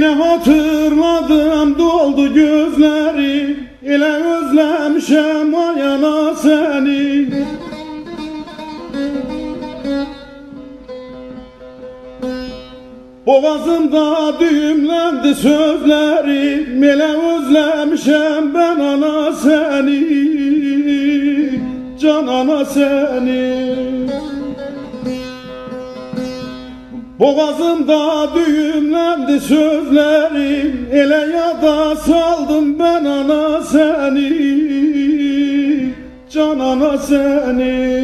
hatırladım doldu gözleri. Ile özlemişem ayana seni. Boğazımda düğümlendi sözlerim Ile özlemişem ben ana seni. Can ana seni Boğazımda düğümlendi sözlerim Ele yada saldım ben ana seni Can ana seni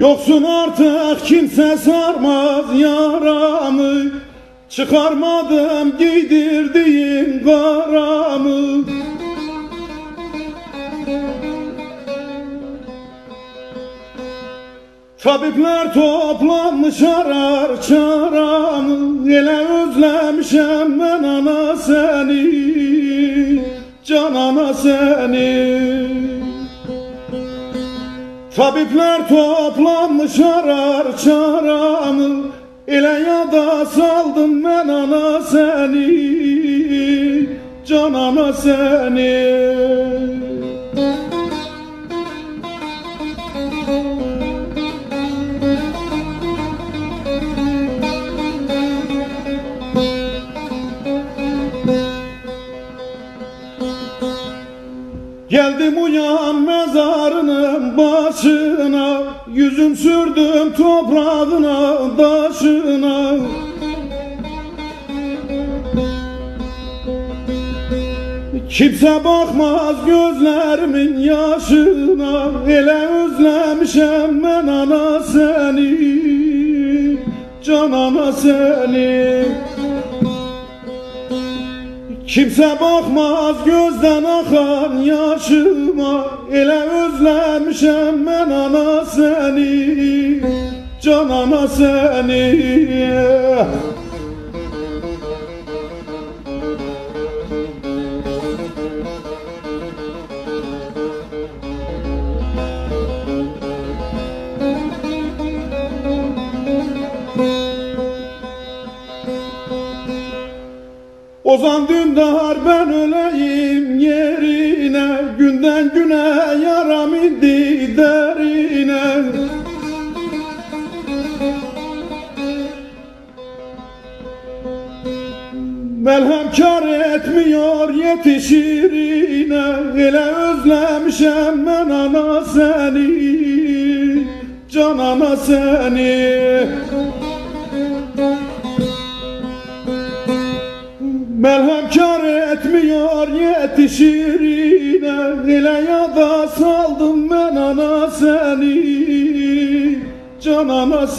Yoksun artık kimse sarmaz yaramı. Çıkarmadım giydirdiğin karamı Tabipler toplanmış arar çaramı. Ele özlemişem ben ana seni Can ana seni Tabipler toplanmış arar çaramı İle ya da saldım ben ana seni Can ana seni Geldim uyan mezarının başına Yüzüm sürdüm toprağına taşına Kimse bakmaz gözlerimin yaşına Ele özlemişem ben ana seni Can ana seni Kimse bakmaz gözden akan yaşıma. Ele özlemişem ben ana seni Can ana seni Ozan Dündar ben öleyim yerine Günden güne yaram indi derine. Melhem kar etmiyor yetişirine Ele özlemişem ben ana seni Can ana seni yetişirine Ile ya da saldım ben ana seni Can ana seni